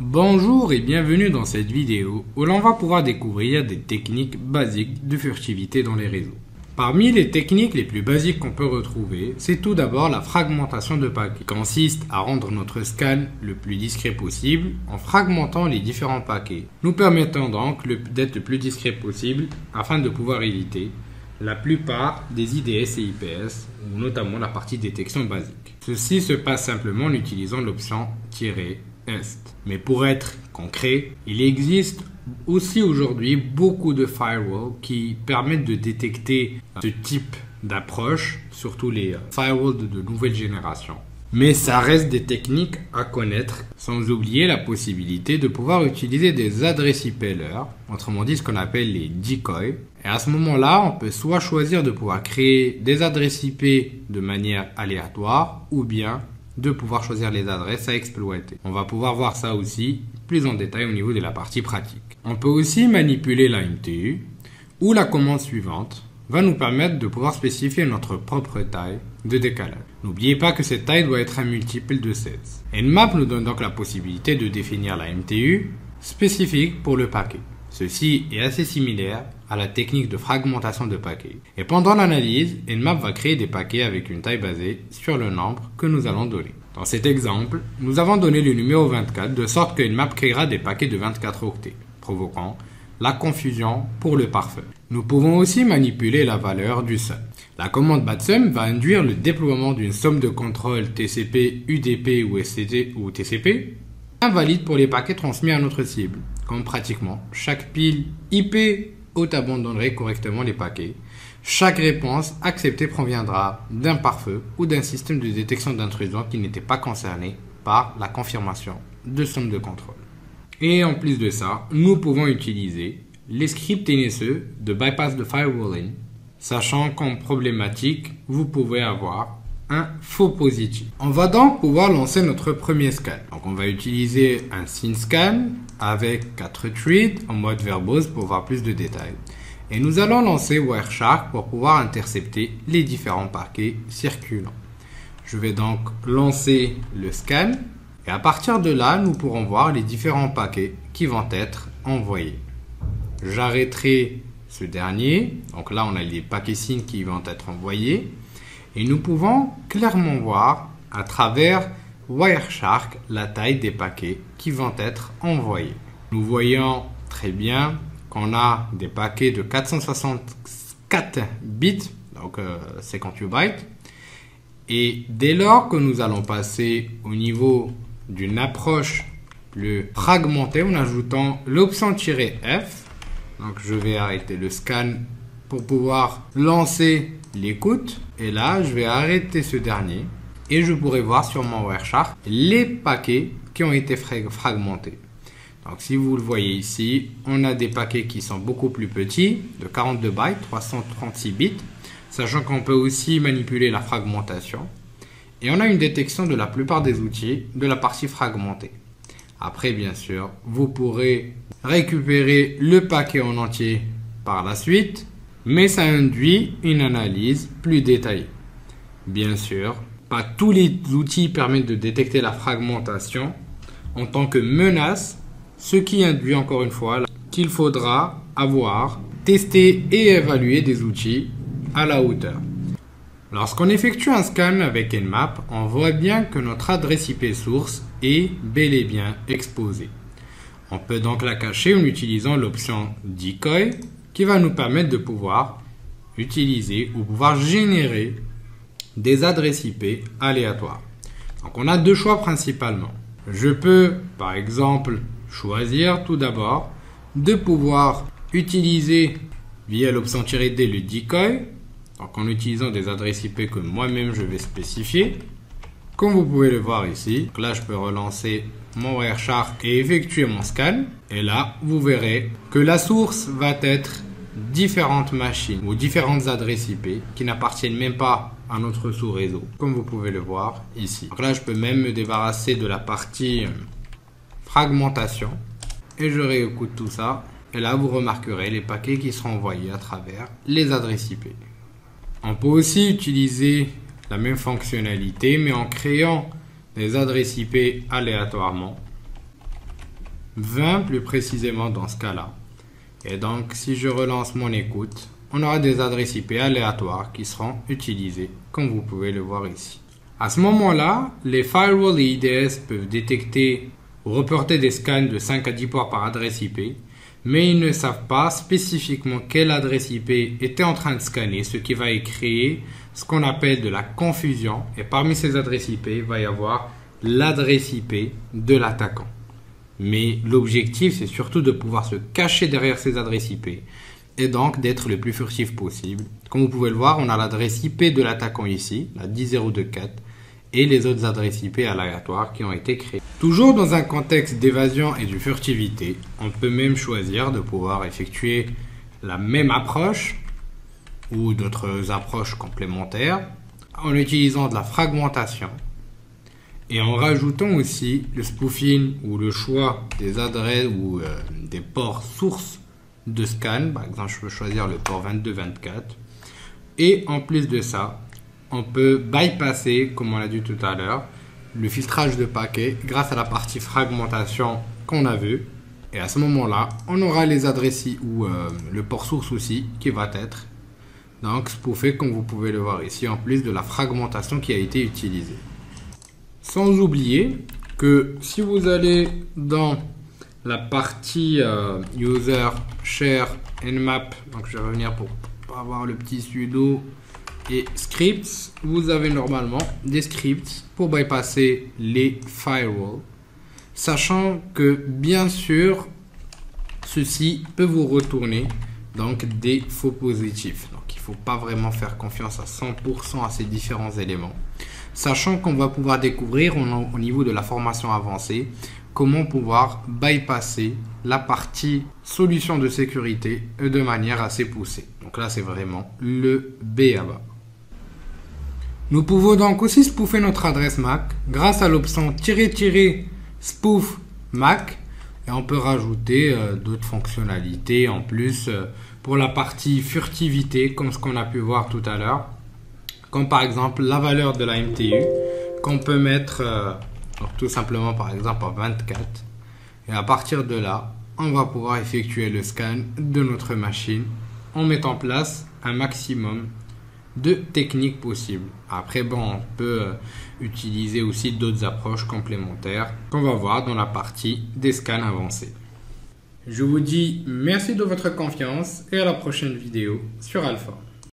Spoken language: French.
Bonjour et bienvenue dans cette vidéo où l'on va pouvoir découvrir des techniques basiques de furtivité dans les réseaux. Parmi les techniques les plus basiques qu'on peut retrouver, c'est tout d'abord la fragmentation de paquets, qui consiste à rendre notre scan le plus discret possible en fragmentant les différents paquets, nous permettant donc d'être le plus discret possible afin de pouvoir éviter la plupart des IDS et IPS, ou notamment la partie détection basique. Ceci se passe simplement en utilisant l'option Mais pour être concret, il existe aussi aujourd'hui beaucoup de firewalls qui permettent de détecter ce type d'approche, surtout les euh, firewalls de, nouvelle génération. Mais ça reste des techniques à connaître, sans oublier la possibilité de pouvoir utiliser des adresses IP autrement dit ce qu'on appelle les decoys. Et à ce moment-là, on peut soit choisir de pouvoir créer des adresses IP de manière aléatoire, ou bien de pouvoir choisir les adresses à exploiter. On va pouvoir voir ça aussi plus en détail au niveau de la partie pratique. On peut aussi manipuler la MTU, ou la commande suivante va nous permettre de pouvoir spécifier notre propre taille de décalage. N'oubliez pas que cette taille doit être un multiple de 16. Nmap nous donne donc la possibilité de définir la MTU spécifique pour le paquet. Ceci est assez similaire à la technique de fragmentation de paquets. Et pendant l'analyse, Nmap va créer des paquets avec une taille basée sur le nombre que nous allons donner. Dans cet exemple, nous avons donné le numéro 24 de sorte que Nmap créera des paquets de 24 octets, provoquant la confusion pour le parfait. Nous pouvons aussi manipuler la valeur du sum. La commande batsum va induire le déploiement d'une somme de contrôle TCP, UDP ou SCT ou TCP invalide pour les paquets transmis à notre cible, comme pratiquement chaque pile IP haute abandonnerait correctement les paquets. Chaque réponse acceptée proviendra d'un pare-feu ou d'un système de détection d'intrusion qui n'était pas concerné par la confirmation de somme de contrôle. Et en plus de ça, nous pouvons utiliser les scripts NSE de bypass de firewalling, sachant qu'en problématique, vous pouvez avoir un faux positif. On va donc pouvoir lancer notre premier scan. Donc on va utiliser un scan avec 4 threads en mode verbose pour voir plus de détails. Et nous allons lancer Wireshark pour pouvoir intercepter les différents paquets circulants. Je vais donc lancer le scan et à partir de là, nous pourrons voir les différents paquets qui vont être envoyés. J'arrêterai ce dernier. Donc là, on a les paquets signes qui vont être envoyés. Et nous pouvons clairement voir à travers Wireshark la taille des paquets qui vont être envoyés. Nous voyons très bien qu'on a des paquets de 464 bits, donc 58 euh, bytes. Et dès lors que nous allons passer au niveau d'une approche plus fragmentée en ajoutant l'option "-f". Donc je vais arrêter le scan pour pouvoir lancer l'écoute. Et là, je vais arrêter ce dernier. Et je pourrai voir sur mon Wireshark les paquets qui ont été fragmentés. Donc si vous le voyez ici, on a des paquets qui sont beaucoup plus petits, de 42 bytes, 336 bits, sachant qu'on peut aussi manipuler la fragmentation. Et on a une détection de la plupart des outils de la partie fragmentée. Après, bien sûr, vous pourrez récupérer le paquet en entier par la suite, mais ça induit une analyse plus détaillée. Bien sûr, pas tous les outils permettent de détecter la fragmentation en tant que menace, ce qui induit encore une fois qu'il faudra avoir testé et évalué des outils à la hauteur. Lorsqu'on effectue un scan avec Nmap, on voit bien que notre adresse IP source est bel et bien exposée. On peut donc la cacher en utilisant l'option decoy qui va nous permettre de pouvoir utiliser ou pouvoir générer des adresses IP aléatoires. Donc on a deux choix principalement. Je peux par exemple choisir tout d'abord de pouvoir utiliser via l'option "-d le decoy donc en utilisant des adresses IP que moi-même je vais spécifier. Comme vous pouvez le voir ici, là je peux relancer mon Wireshark et effectuer mon scan. Et là, vous verrez que la source va être différentes machines ou différentes adresses IP qui n'appartiennent même pas à notre sous-réseau, comme vous pouvez le voir ici. Donc là, je peux même me débarrasser de la partie euh, fragmentation et je réécoute tout ça. Et là, vous remarquerez les paquets qui seront envoyés à travers les adresses IP. On peut aussi utiliser la même fonctionnalité, mais en créant des adresses IP aléatoirement. 20 plus précisément dans ce cas-là. Et donc, si je relance mon écoute, on aura des adresses IP aléatoires qui seront utilisées, comme vous pouvez le voir ici. À ce moment-là, les firewalls et IDS peuvent détecter ou reporter des scans de 5 à 10 ports par adresse IP, mais ils ne savent pas spécifiquement quelle adresse IP était en train de scanner, ce qui va créer ce qu'on appelle de la confusion. Et parmi ces adresses IP, il va y avoir l'adresse IP de l'attaquant. Mais l'objectif, c'est surtout de pouvoir se cacher derrière ces adresses IP et donc d'être le plus furtif possible. Comme vous pouvez le voir, on a l'adresse IP de l'attaquant ici, la 10024, et les autres adresses IP aléatoires qui ont été créées. Toujours dans un contexte d'évasion et de furtivité, on peut même choisir de pouvoir effectuer la même approche ou d'autres approches complémentaires en utilisant de la fragmentation et en rajoutant aussi le spoofing ou le choix des adresses ou euh, des ports sources de scan. Par exemple, je peux choisir le port 2224. Et en plus de ça, on peut bypasser, comme on l'a dit tout à l'heure, le filtrage de paquets grâce à la partie fragmentation qu'on a vu. Et à ce moment-là, on aura les adresses ou euh, le port source aussi qui va être donc spoofé comme vous pouvez le voir ici en plus de la fragmentation qui a été utilisée. Sans oublier que si vous allez dans la partie euh, user share nmap, donc je vais revenir pour avoir le petit sudo et scripts, vous avez normalement des scripts pour bypasser les firewalls, sachant que bien sûr, ceci peut vous retourner donc des faux positifs. Donc il ne faut pas vraiment faire confiance à 100% à ces différents éléments. Sachant qu'on va pouvoir découvrir au niveau de la formation avancée comment pouvoir bypasser la partie solution de sécurité de manière assez poussée. Donc là, c'est vraiment le B à bas. Nous pouvons donc aussi spoofer notre adresse MAC grâce à l'option spoof MAC et on peut rajouter euh, d'autres fonctionnalités en plus euh, pour la partie furtivité comme ce qu'on a pu voir tout à l'heure comme par exemple la valeur de la MTU qu'on peut mettre euh, tout simplement par exemple à 24 et à partir de là on va pouvoir effectuer le scan de notre machine en mettant en place un maximum de techniques possibles. Après, bon, on peut euh, utiliser aussi d'autres approches complémentaires qu'on va voir dans la partie des scans avancés. Je vous dis merci de votre confiance et à la prochaine vidéo sur Alpha.